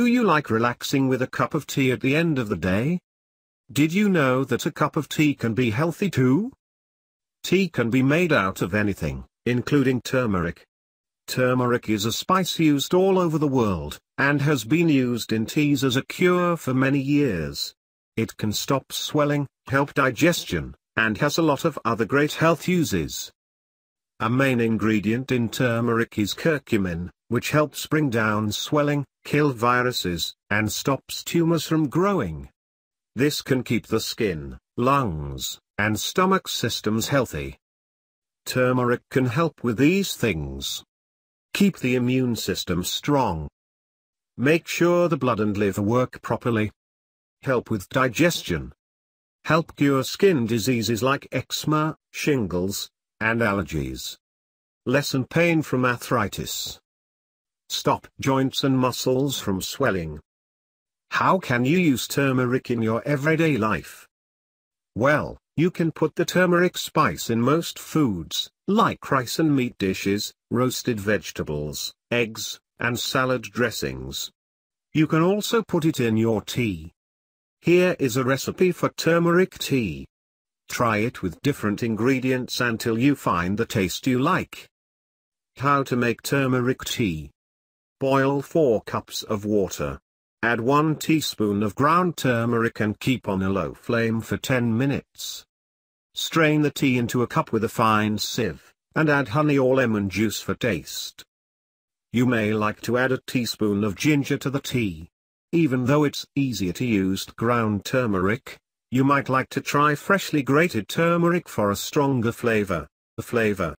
Do you like relaxing with a cup of tea at the end of the day? Did you know that a cup of tea can be healthy too? Tea can be made out of anything, including turmeric. Turmeric is a spice used all over the world, and has been used in teas as a cure for many years. It can stop swelling, help digestion, and has a lot of other great health uses. A main ingredient in turmeric is curcumin, which helps bring down swelling, kill viruses, and stops tumors from growing. This can keep the skin, lungs, and stomach systems healthy. Turmeric can help with these things. Keep the immune system strong. Make sure the blood and liver work properly. Help with digestion. Help cure skin diseases like eczema, shingles, and allergies. Lessen pain from arthritis. Stop joints and muscles from swelling. How can you use turmeric in your everyday life? Well, you can put the turmeric spice in most foods, like rice and meat dishes, roasted vegetables, eggs, and salad dressings. You can also put it in your tea. Here is a recipe for turmeric tea. Try it with different ingredients until you find the taste you like. How to make turmeric tea. Boil 4 cups of water. Add 1 teaspoon of ground turmeric and keep on a low flame for 10 minutes. Strain the tea into a cup with a fine sieve, and add honey or lemon juice for taste. You may like to add a teaspoon of ginger to the tea. Even though it's easier to use ground turmeric, you might like to try freshly grated turmeric for a stronger flavor. The flavor,